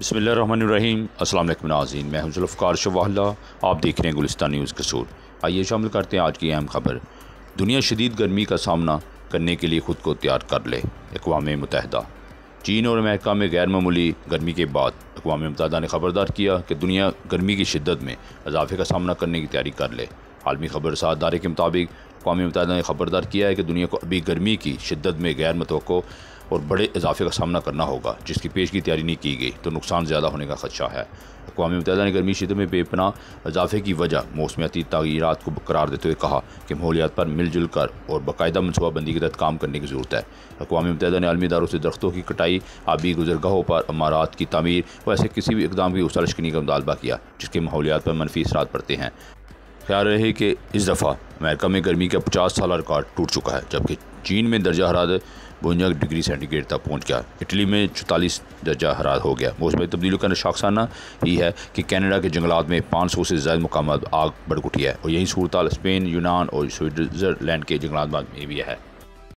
बसमीम असल नाजीन मैं हूँ जुल्फ़ार आप देख रहे हैं गुलिस्तान न्यूज़ कसूर। आइए शामिल करते हैं आज की अहम खबर। दुनिया शदीद गर्मी का सामना करने के लिए ख़ुद को तैयार कर ले अकवा मुतहदा चीन और अमेरिका में गैर मामूली गर्मी के बाद अकवा मुतहदा ने खबरदार किया कि दुनिया गर्मी की शिद्दत में इजाफे का सामना करने की तैयारी कर ले। आलमी खबर सादारे के मुताबिक अकवा मुतहदा ने खबरदार किया है कि दुनिया को अभी गर्मी की शिद्दत में गैर मतवक़ और बड़े इजाफे का सामना करना होगा, जिसकी पेश की तैयारी नहीं की गई तो नुकसान ज़्यादा होने का खदशा है। अकवा मुतहदा ने गर्मी शिदत में बेपना इजाफे की वजह मौसमियाती तगीरत को करार देते हुए कहा कि माहौलियात पर मिलजुल कर और बाकायदा मनसूबाबंदी के तहत काम करने की ज़रूरत है। अकवा मुतहदा ने आलमी दारों से दरख्तों की कटाई, आबी गुजरगाहों पर अमारात की तमीर व ऐसे किसी भी इकदाम की उसलशकनी का मुतालबा किया, जिसके माहौलियात पर मनफी असरा पड़ते हैं। ख्याल रहे कि इस दफ़ा अमेरिका में गर्मी का पचास साल रिकॉर्ड टूट चुका है, जबकि चीन में दर्जा हरारत बवंजा डिग्री सेंटीग्रेड तक पहुँच गया। इटली में चौतालीस दर्जा हरार हो गया। मौसम तब्दीलियों का शाखसाना ही है कि कनाडा के जंगलात में पाँच सौ से ज़्यादा मकाम आग बढ़ उठी है और यही सूरत स्पेन, यूनान और स्विट्ज़रलैंड के जंगलात में भी है।